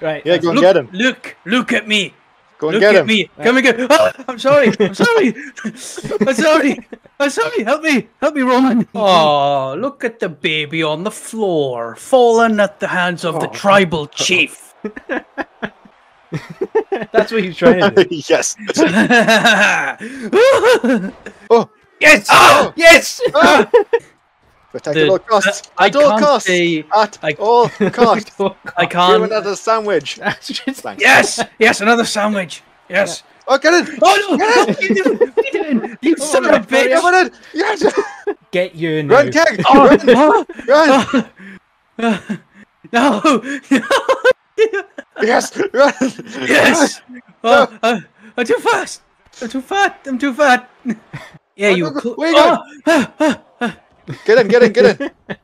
Right. Yeah, go and Look, get him. look, look at me. Go and Look get at him. me. Come and get. Oh, I'm sorry. I'm sorry. I'm sorry. I'm sorry. Help me. Help me, Roman. Oh, look at the baby on the floor, fallen at the hands of the tribal chief. That's what he's trying to do. yes. oh, Oh, yes. Ah, yes. ah. Protect at The- all costs. I At all can't costs. say- At I- all costs. I Give can't. another sandwich. That's just Thanks. Yes. Yes. Another sandwich. Yes. Oh, get it. Oh no! no, You didn't. You didn't. You son of a bitch. Get it. Yes. get you now. Run, keg. Oh, Run. oh, no! Yes. Run. Yes! Oh, uh, I'm too fast! I'm too fat! I'm too fat! Yeah, you. go, go. Where you going? oh, ah, ah, Get in, get in, get in.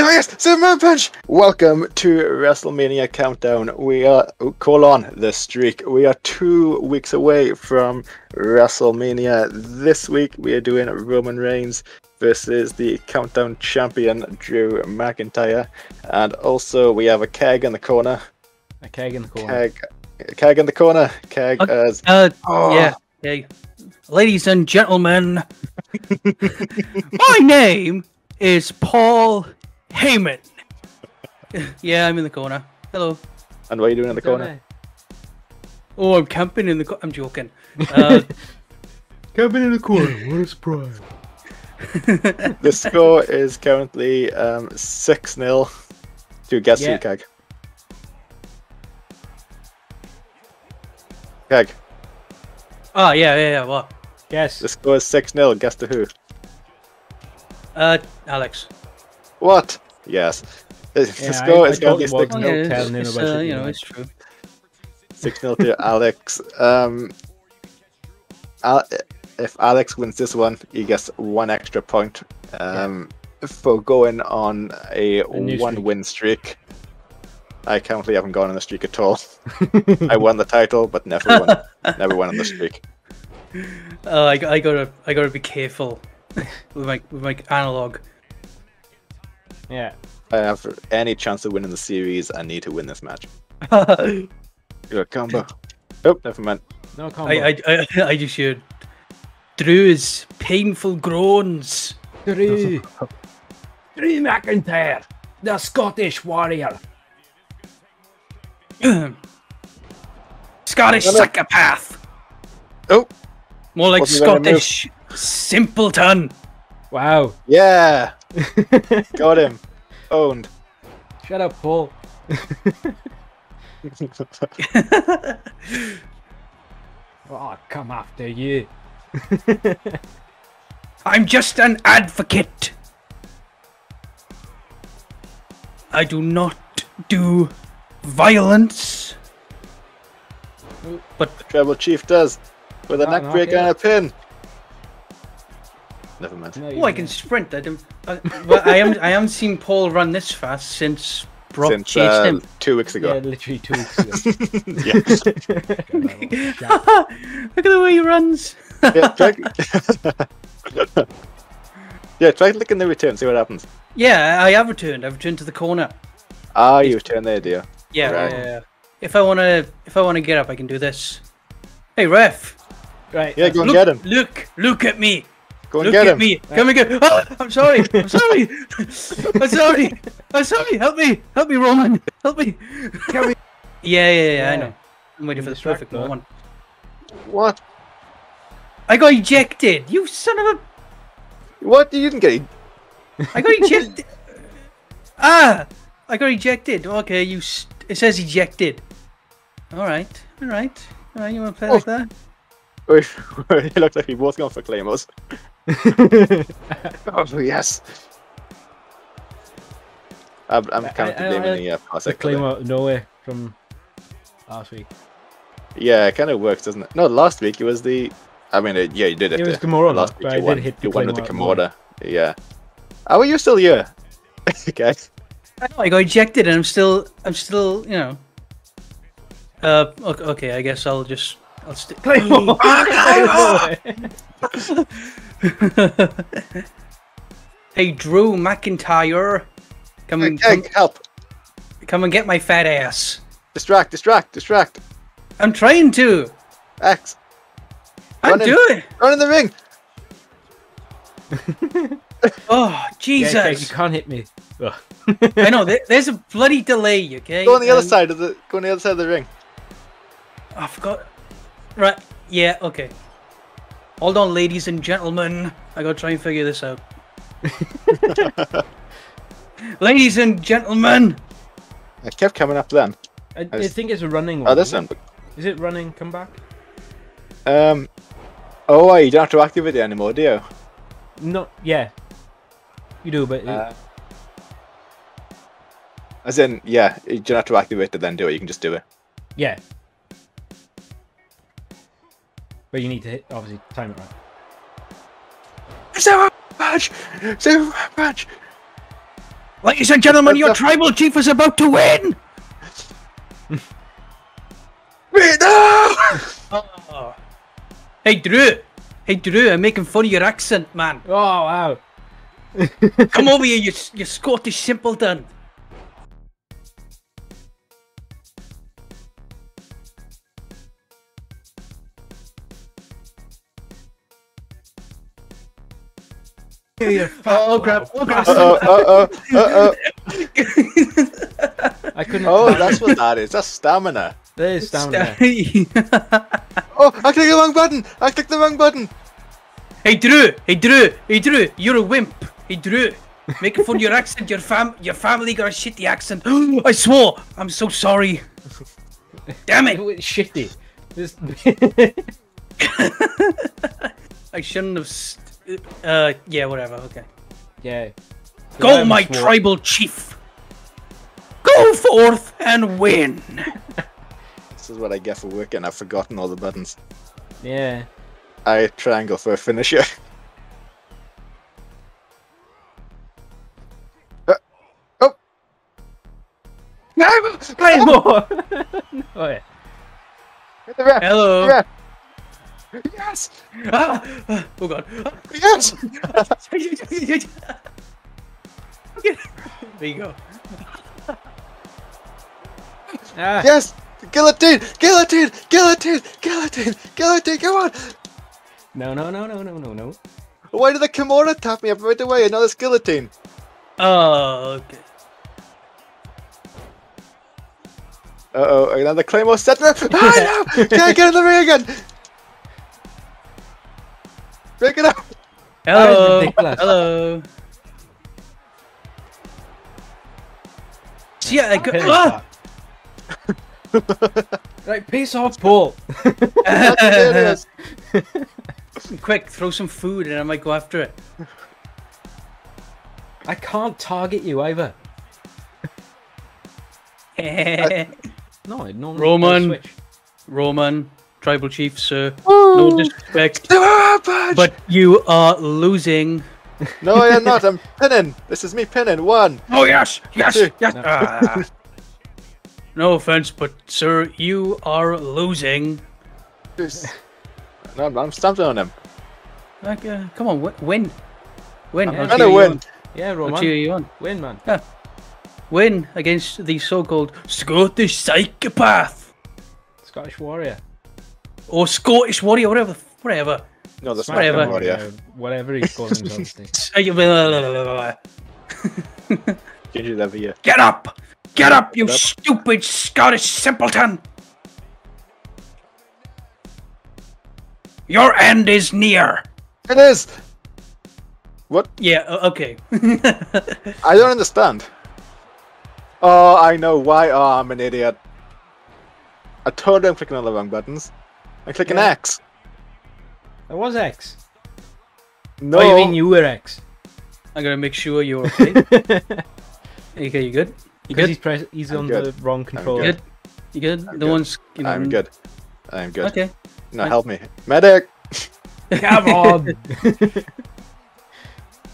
Oh, yes, Superman punch. Welcome to WrestleMania Countdown. We are call on the streak. We are two weeks away from WrestleMania. This week we are doing Roman Reigns versus the Countdown champion Drew McIntyre, and also we have a keg in the corner. A keg in the corner. Keg, keg in the corner. Keg Okay. as Uh, Oh. yeah, yeah. Ladies and gentlemen, my name is Paul Heyman. Yeah, I'm in the corner. Hello. and what are you doing in the corner? Oh, I'm camping in the. Co- I'm joking. Uh, Camping in the corner. What a surprise. The score is currently um, 6 0 to Guess Yeah. Who Keg. Keg, oh yeah, yeah, yeah. What? Yes. the score is 6 0. Guess to who? Uh, Alex. What? Yes. The, the Yeah, score I- is I currently totally 6 wasn't yeah, 0 it's, telling him it's, about uh, it, you you know, know. it's true. 6 0 to Alex. Um, Al- if Alex wins this one, he gets one extra point um, for going on a, A one streak. win streak. I currently haven't gone on a streak at all. I won the title, but never won, never won on the streak. Uh, I, I gotta, I gotta be careful with my, with my analog. Yeah. I have any chance of winning the series, I need to win this match. I, Your combo. Oh, never mind. No combo. I, I, I just heard Drew's painful groans. Drew. Drew McIntyre, the Scottish warrior. Scottish No, no. psychopath. Oh, More like What's he gonna move? Scottish simpleton. Wow. yeah. Got him. Owned. Shut up, Paul. Oh, come after you. I'm just an advocate. I do not do violence. But the Tribal Chief does. With a Ah, neck no, breaker and a pin. Never mind. No, oh, I can sprint. I don't. I, well, I am. I haven't seen Paul run this fast since Brock Since chased uh, him. two weeks ago. Yeah, literally two weeks ago. Yeah. Look at the way he runs. yeah, try... yeah, try clicking the return, see what happens. Yeah, I have returned. I've returned to the corner. Ah, you return there, dear. Yeah, Right. yeah, yeah. If I wanna, if I wanna get up, I can do this. Hey, ref! Right. Yeah, go and Look, get him. look, look at me. Go and Look get at him. me. Come and get. Oh, I'm sorry. I'm sorry. I'm sorry. I'm sorry. Help me. Help me, Roman. Help me. Can we- Yeah, yeah, yeah. I know. I'm waiting for the Distract perfect her. moment. What? I got ejected. You son of a. What? You didn't get I got ejected. ah, I got ejected. Okay, you. St- it says ejected. All right. All right. All right. You want to play like that? It looks like we both going for claymores. oh, yes. I'm, I'm I- kind of I- I blaming the uh, The Parsec claim for out of nowhere from last week. Yeah, it kind of works, doesn't it? No, last week it was the. I mean, uh, yeah, you did it. It was the- Kimura, Last but week I you did won. hit the You won with the claim out of Kimura. Yeah. How are you still here? okay. I know. I got ejected, and I'm still. I'm still. You know. Uh. Okay. okay I guess I'll just. I'll stick. hey, Drew McIntyre. Come and Hey, come, help. Come and get my fat ass. Distract, distract, distract. I'm trying to. X. I'm Run in. doing. Run in the ring. Oh Jesus! Craig, you can't hit me. Ugh. I know there, there's a bloody delay. Okay. Go on the other Um, side of the go on the other side of the ring. I forgot. Right. Yeah. Okay. Hold on, ladies and gentlemen. I gotta try and figure this out. ladies and gentlemen. It kept coming up then. I, I I s- think it's a running one. Oh, this isn't one. it? Is it running? Come back? Um. Oh, you don't have to activate it anymore, do you? No. Yeah. You do, but Uh, as in, yeah, you don't have to activate it then do it. You can just do it. yeah. But you need to hit obviously time it right. Zero badge. Zero badge. Ladies and gentlemen, your tribal chief is about to win. Wait, no! Oh. Hey Drew. Hey Drew, I'm making fun of your accent, man. Oh wow! Come over here, you, you Scottish simpleton. Oh crap! Oh crap! Uh oh, uh oh, uh oh. I couldn't. Oh, that's what that is. That's stamina. there is stamina. Oh, I clicked the wrong button. I clicked the wrong button. hey Drew! Hey Drew! Hey Drew! You're a wimp. Hey Drew! Making fun of your accent. Your fam, your family got a shitty accent. I swore. I'm so sorry. Damn It it! was shitty. This. I shouldn't have. St- uh, yeah, whatever. Okay. yeah. Go, my swore- tribal chief! Go forth and win! This is what I get for working. I've forgotten all the buttons. Yeah. I triangle for a finisher. Uh, oh. No! oh yeah. Hit the ref! Hello! Yes! Ah, ah, oh god. Yes! there you go. Ah, Yes! Guillotine! Guillotine! Guillotine! Guillotine! Guillotine! Come on! No, no, no, no, no, no, no. Why did the Kimura tap me up right away? Another guillotine. Oh, okay. Uh oh, another Claymore set. Ah, no! Can't get in the ring again! Break it up! Hello. ridiculous. Hello. See, I got. Hey, Ah! Right, piss off, Paul. That's hilarious. Quick, throw some food and I might go after it. I can't target you either. No, I normally Roman. Roman, tribal chief, sir. No disrespect, Ah, but you are losing. No, I am not. I'm pinning. This is me pinning. One. Oh yes, yes, Two. yes. Ah. no offense, but sir, you are losing. No, I'm- I'm stamping on him. Like, uh, come on, win, win. I'm gonna win. on. Yeah, I'll Roman. cheer you on. Win, man. Yeah. Win against the so-called Scottish psychopath Scottish warrior. Or Scottish warrior, whatever, whatever. No, the Whatever. Warrior. Whatever he calls himself. these days. Change it every year. Get up! Get up, you Get up. stupid Scottish simpleton! Your end is near. It is! What? Yeah. Okay. I don't understand. Oh, I know why. Oh, I'm an idiot. I totally am clicking all the wrong buttons. I'm clicking Yeah. X. That was X. No. Oh, you mean you were X? I'm gonna make sure you're okay. okay, you good? You Because good? he's press- he's I'm on good. the wrong controller. Good. You good? I'm the good. one's. You know, I'm good. I'm good. Okay. No, help me. Medic! Come on.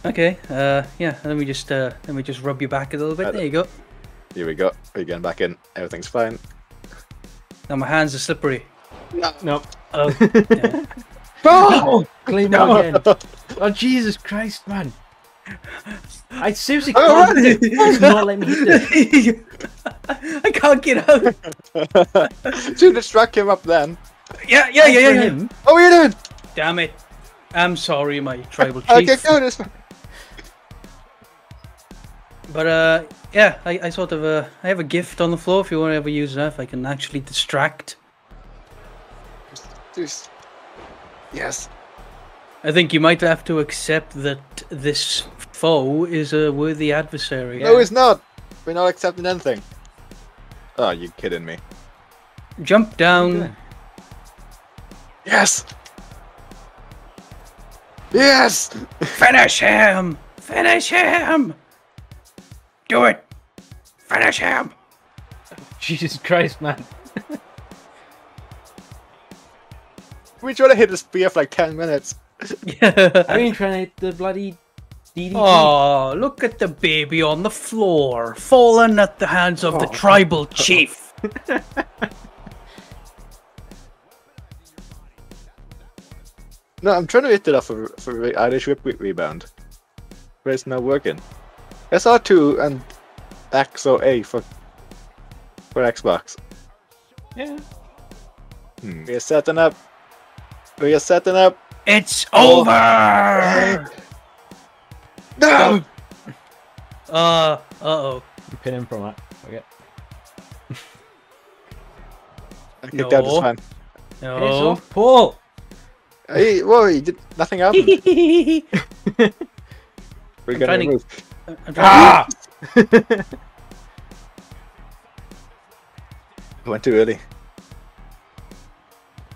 Okay. Uh, yeah. Let me just uh, let me just rub you back a little bit. There you go. Here we go. We're getting back in. Everything's fine. Now my hands are slippery. no. Oh. yeah. Oh, Claymore No. again. Oh Jesus Christ, man! I seriously Oh, can't. It's not letting me hit this. I can't get out. to distract him up then. Yeah, yeah, yeah, yeah. Yeah. him, Oh, what are you doing? Damn it. I'm sorry, my tribal chief. Okay, go this. But uh, yeah, I, I sort of uh, I have a gift on the floor. If you want to ever use that, if I can actually distract. Just- Yes. I think you might have to accept that this foe is a worthy adversary. No, it's not. We're not accepting anything. Oh, you kidding me? Jump down. doing? Yes. Yes. Finish him! Finish him! Do it! Finish him! Jesus Christ, man. We tried to hit the spear for like ten minutes. Yeah. I been trying to hit the bloody DDT. Oh, look at the baby on the floor, fallen at the hands of the Oh. tribal chief. No, I'm trying to hit it off for for Irish whip re- rebound, but it's not working. SR2 and X or A for for Xbox. Yeah. Hmm. We are setting up. We are setting up. It's over! No. Uh, uh oh. You pin him from that. Okay. I kicked out No. this fan. Piss No. off, Paul. Hey, whoa! You did nothing happened. We're I'm gonna trying to- move. I'm trying Ah! Went too early.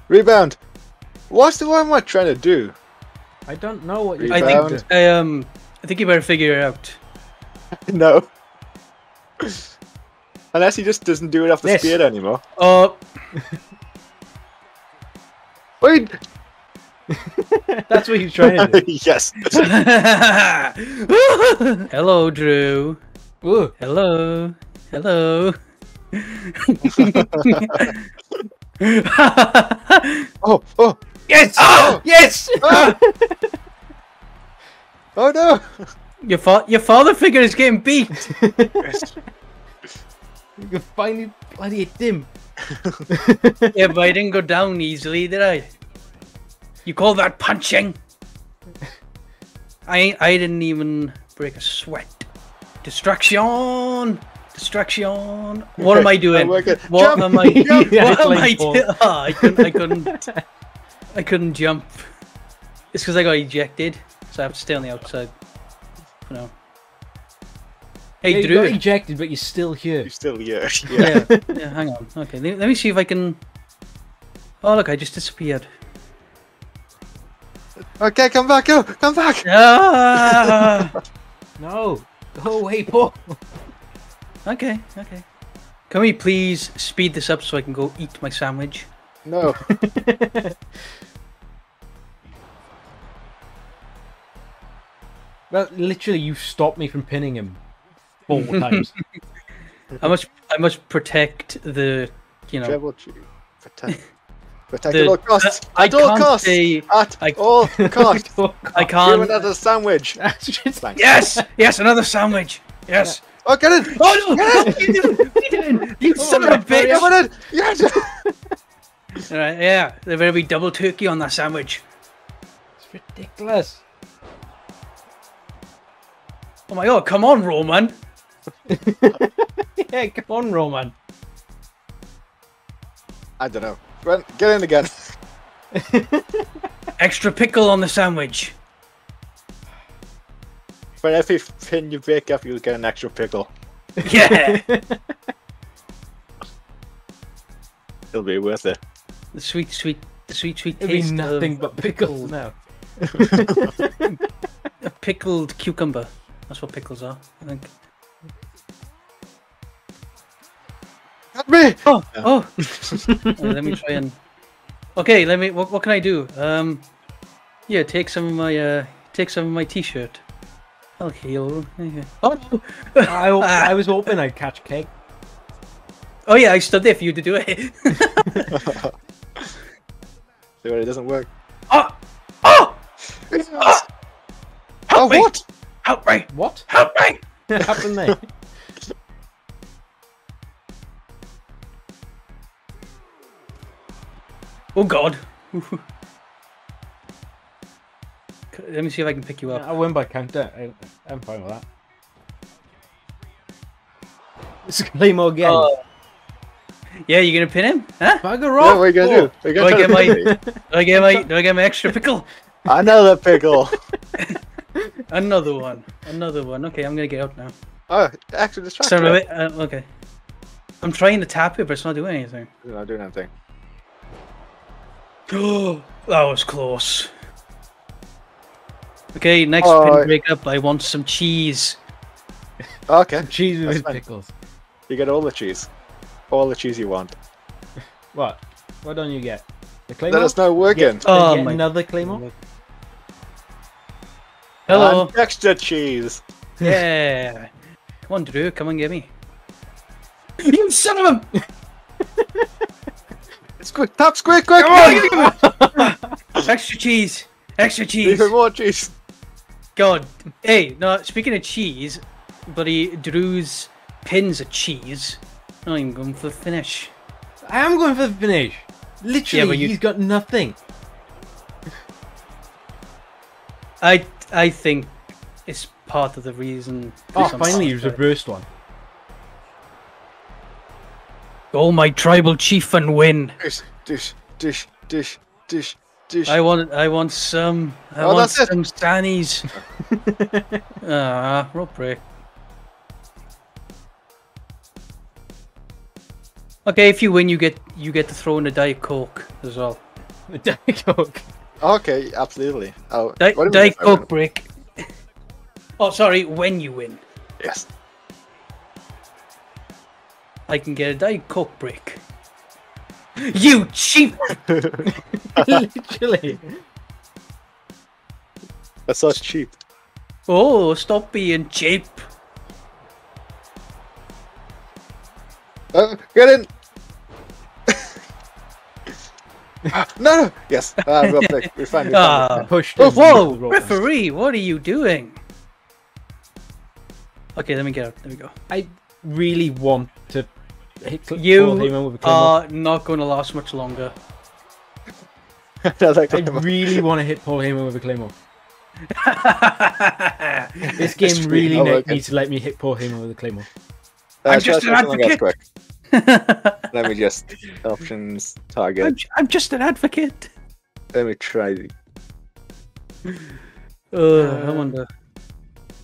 Rebound. What's the one I'm trying to do? I don't know what you're I think I um I think you better figure it out. no. Unless he just doesn't do it off the This. spear anymore. Oh, Wait. That's what he's trying to do. yes. hello, Drew. Ooh. Hello. Hello. Oh. Oh. Yes! Oh! Yes! Ah! oh no. your fa- your father figure is getting beat. you can finally bloody hit him. yeah, but I didn't go down easily, did I? You call that punching? I I didn't even break a sweat. Distraction. Distraction. What am I doing? What Jump! am I? Jump! What am I doing? Oh, I couldn't. I couldn't. I couldn't jump. It's because I got ejected, so I have to stay on the outside. For now. Hey, Yeah, you got ejected, but you're still here. You're still here. Yeah. yeah, yeah, hang on. Okay, let, let me see if I can. Oh, look, I just disappeared. Okay, come back. Go. Come back. Ah! No! Go away, Paul! okay, okay. Can we please speed this up so I can go eat my sandwich? No. Well, literally, you stopped me from pinning him four times. I must, I must protect the, you know, tribal chief. Protect. Protect The- at all costs. I At all can't costs. say- At I- all costs. I can't. another sandwich. That's just Thanks. Yes, yes, another sandwich. Yes. Oh, get it. Oh no! What are you doing? What are you doing? You son of a bitch! Get it. Yes. All right, yeah, there better be double turkey on that sandwich. it's ridiculous. Oh my god! Come on, Roman. Yeah, come on, Roman. I don't know. Run, get in again. Extra pickle on the sandwich. But every you pin you break up, you'll get an extra pickle. Yeah. It'll be worth it. The sweet, sweet, the sweet, sweet It'll be taste nothing of but pickles now. a pickled cucumber. That's what pickles are, I think. Got me. Oh, oh. Uh, let me try and. Okay, let me. What, what can I do? Um, yeah, take some of my uh, take some of my t-shirt. I'll heal. Oh, I, I was hoping I'd catch Keg. oh yeah, I stood there for you to do it. It doesn't work. Oh! Oh! Help oh, me! What? Help me! What? Help me! What happened there? oh god. Let me see if I can pick you up. Yeah, I win by counter. I, I'm fine with that. It's a Claymore game. games. Oh. Yeah, you gonna pin him? Huh? Bugger Yeah, off! what are you gonna do? Are you Do I gonna get try to my- Do I get my do I get my extra pickle? Another pickle. Another one. Another one. Okay, I'm gonna get out now. Oh, actually, just try. Son of it. Uh, okay. I'm trying to tap it, but it's not doing anything. Not doing anything. Oh, that was close. Okay, next Oh, I- pin breakup. I want some cheese. Okay, Cheese with pickles. you get all the cheese. All the cheese you want. What? What don't you get? The Claymore? That is not working. Oh Get my- um, another Claymore? Hello. And extra cheese. Yeah. Come on, Drew. Come and get me. You son of a! It's quick. Tap quick, quick. Extra cheese. Extra cheese. Even more cheese. God. Hey, no. Speaking of cheese, buddy, Drew's pins are cheese. Not even going for the finish. I am going for the finish. Literally, but you- he's got nothing. I I think it's part of the reason. Oh, finally, sorry he's for it. reversed one. Oh, my tribal chief and win. Dish, dish, dish, dish, dish, dish. I want I want some. I Oh, want that's it. stannies. Ah, rope break. Okay, if you win, you get you get to throw in a diet coke as well. The Diet Coke. Okay, absolutely. Oh, Di- what do you mean diet if I win? coke break. oh, sorry. When you win, Yes. I can get a diet coke break. You cheap! Literally. That's so cheap. Oh, stop being cheap. Uh, get in. no, no. Yes. Ah, real quick. We find it. Ah. Pushed Oh, Whoa, into the rope. referee, what are you doing? Okay, let me get out. There we go. I really want to hit You Heyman with a are not going to last much longer. Another I really want to hit Paul Heyman with a Claymore. This game really really- oh, ne- needs to let me hit Paul Heyman with a Claymore. Uh, I'm just an advocate. Quick. Let me just options I'm, target. j- I'm just an advocate. Let me try. the- Uh, I wonder.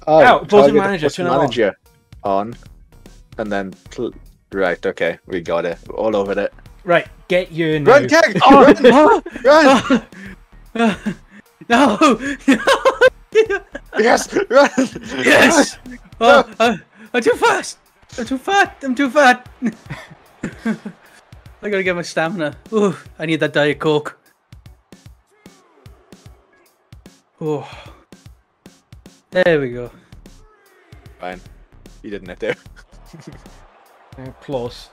Oh, Ow, pulse target manager, turn it on. manager on, and then pl- right. Okay, we got it. All over it. Right, get you in. Run, keg! Run! Run! no! Yes! Run! yes! Oh, uh, I'm too fast! I'm too fat! I'm too fat! I gotta get my stamina. Ooh, I need that Diet Coke. Oh. There we go. Fine. You didn't it there. Uh, close.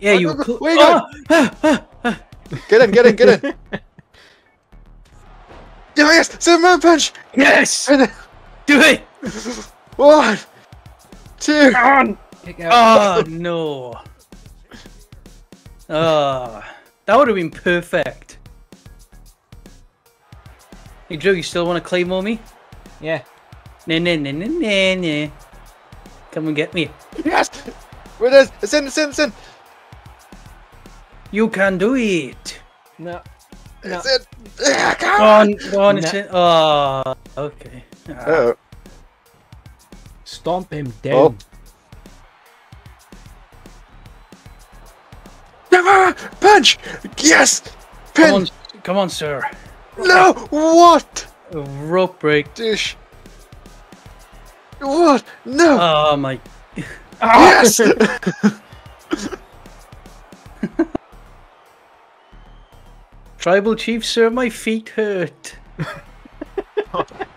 Yeah, Oh, you. no, no, you oh! Get in, get in, get in! Yeah, yes! Superman punch! Yes! And then- Do it! One! Two! Kick out. Oh no! Ah, that would have been perfect. Hey Drew, you still want to claymore me? Yeah. Nah, nah, nah, nah, nah, nah. Come and get me. Yes! Where it is! It's in, it's in, it's in! You can do it. No. It's in! Yeah, come Go on! on, go on. It's in. Oh, okay. Ah. Uh-oh. Stomp him Oh. down. Never! Punch! Yes! Come on, come on, sir. No! What? A rope break. Dish! What? No! Oh my. yes! Tribal chief, sir, my feet hurt.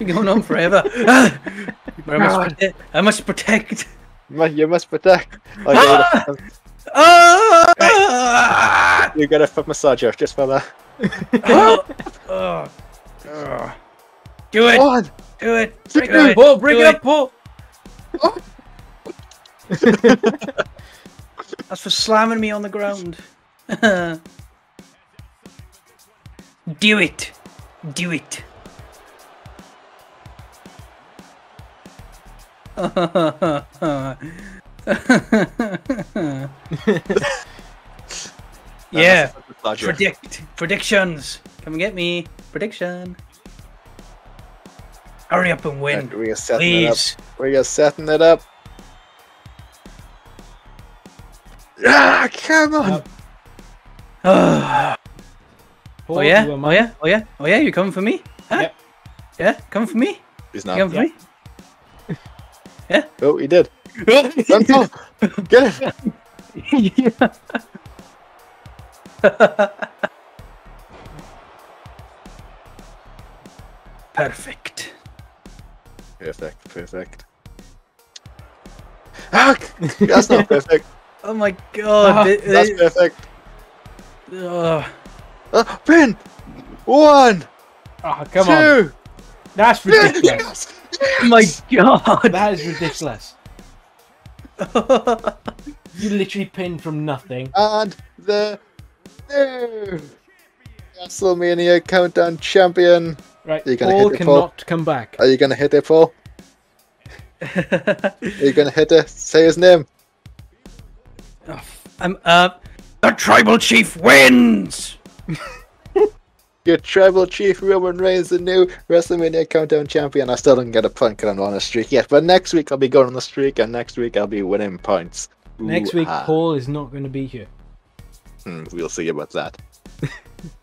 Been going on forever. Ah! I must protect. I must protect. You must protect. Oh, you, got a, Ah! you got a foot massager just for that. Oh, oh, oh. Do it! One! Do it! Do it! Paul, bring it up, Paul. That's for slamming me on the ground. Do it. Do it. yeah. Predict. Predictions. Come and get me. Prediction. Hurry up and win. we are setting Please. it up. We are setting it up. Ah, come on. oh yeah? Oh yeah? Oh yeah? Oh yeah? You coming for me? Huh? Yep. Yeah? Coming for me? He's not. You coming for me? Yeah? Oh, he did. Get it. yeah. Perfect. Perfect, perfect. Ah, that's not perfect. Oh my god. Oh, that's perfect. Uh, uh, pin! One! Oh, come two. on. That's ridiculous. Yes. Oh my god. That is ridiculous. you literally pinned from nothing. And the new WrestleMania Countdown Champion. Right, Are you gonna Paul hit it, cannot Paul? come back. Are you going to hit it, Paul? Are you going to hit it? Say his name. Oh, I'm uh, the tribal chief wins. Your tribal chief Roman Reigns, the new WrestleMania Countdown champion. I still don't get a point because I'm on a streak yet, but next week I'll be going on the streak, and next week I'll be winning points. Next week, Paul is not going to be here. Hmm, we'll see about that.